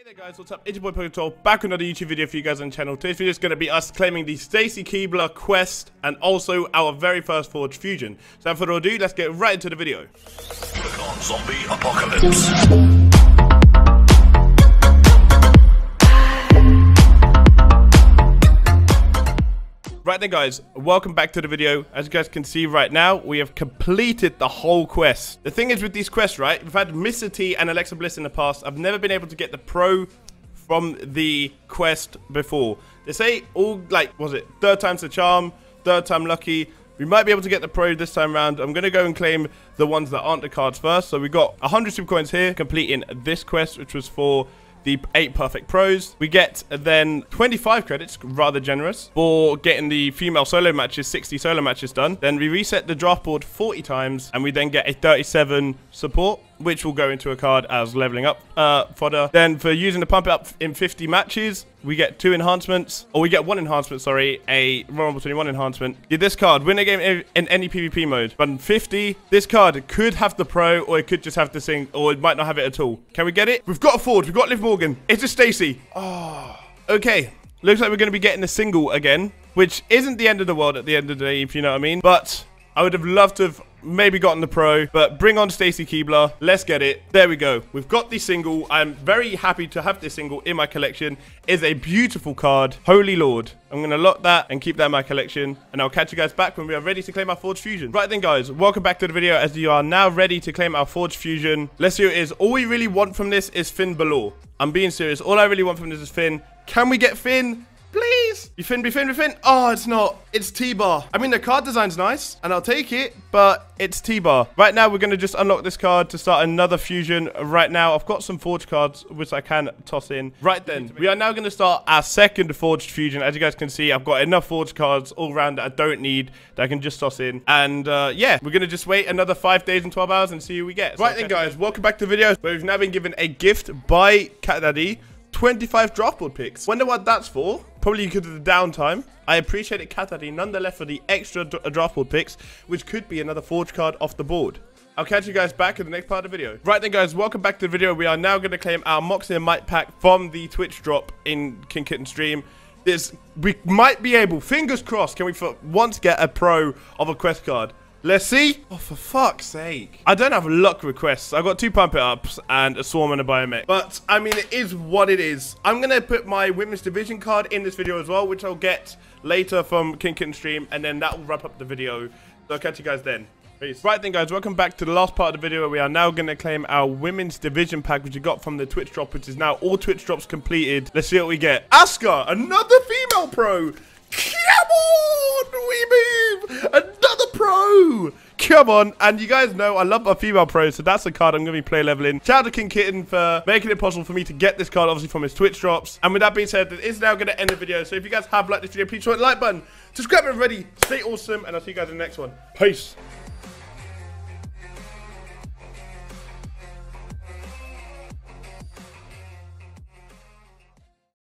Hey there guys, what's up? It's your boy Poketol, back with another YouTube video for you guys on the channel. Today's video is going to be us claiming the Stacy Keibler quest and also our very first Forge Fusion. So without further ado, let's get right into the video. Zombie Apocalypse. Right then guys, welcome back to the video. As you guys can see right now, we have completed the whole quest. The thing is with these quests, right, we've had Mr. T and Alexa Bliss in the past. I've never been able to get the pro from the quest before. They say all, like, was it, third time's the charm, third time lucky. We might be able to get the pro this time around. I'm going to go and claim the ones that aren't the cards first. So we got 100 super coins here, completing this quest, which was for the 8 perfect pros. We get then 25 credits, rather generous, for getting the female solo matches, 60 solo matches done. Then we reset the draft board 40 times, and we then get a 37 support, which will go into a card as leveling up uh, fodder. Then for using the pump up in 50 matches, we get two enhancements, or we get one enhancement, sorry, a Royal Rumble 21 enhancement. Get this card, win a game in- any PvP mode. But in 50, this card could have the pro, or it could just have the thing, or it might not have it at all. Can we get it? We've got a Ford, we've got Liv Morgan. It's a Stacy. Oh, okay. Looks like we're going to be getting a single again, which isn't the end of the world at the end of the day, if you know what I mean. But I would have loved to have maybe gotten the pro, but bring on Stacy Keibler. Let's get it. There we go. We've got the single. I'm very happy to have this single in my collection. It's a beautiful card. Holy Lord. I'm going to lock that and keep that in my collection. And I'll catch you guys back when we are ready to claim our Forge Fusion. Right then, guys. Welcome back to the video as you are now ready to claim our Forge Fusion. Let's see what it is. All we really want from this is Finn Balor. I'm being serious. All I really want from this is Finn. Can we get Finn? Please. Be Finn, be Finn, be Finn. Oh, it's not. It's T-Bar. I mean, the card design's nice, and I'll take it, but it's T-Bar. Right now, we're going to just unlock this card to start another fusion. Right now, I've got some Forge cards, which I can toss in. Right then, we are now going to start our second Forged Fusion. As you guys can see, I've got enough Forge cards all around that I don't need, that I can just toss in. And, uh, yeah, we're going to just wait another five days and 12 hours and see who we get. Right then, guys, welcome back to the video, where we've now been given a gift by Cat Daddy. 25 draft board picks. Wonder what that's for. Probably because of the downtime. I appreciate it, Daddy, nonetheless, for the extra uh, draft board picks, which could be another Forge card off the board. I'll catch you guys back in the next part of the video. Right then, guys, welcome back to the video. We are now going to claim our Moxie and Might pack from the Twitch drop in King Kitten stream. This we might be able, fingers crossed, can we for once get a pro of a quest card? Let's see. Oh, for fuck's sake. I don't have luck requests. I've got two pump it ups and a swarm and a biomech. But, I mean, it is what it is. I'm going to put my women's division card in this video as well, which I'll get later from King Kitten stream. And then that will wrap up the video. So I'll catch you guys then. Peace. Right then, guys, welcome back to the last part of the video where we are now going to claim our women's division pack, which we got from the Twitch drop, which is now all Twitch drops completed. Let's see what we get. Asuka, another female pro. Come on, we move. Another pro. Come on. And you guys know I love a female pro, so that's the card I'm going to be play leveling. Shout out to King Kitten for making it possible for me to get this card, obviously, from his Twitch drops. And with that being said, it is now going to end the video. So if you guys have liked this video, please hit the like button. Subscribe, everybody. Stay awesome, and I'll see you guys in the next one. Peace.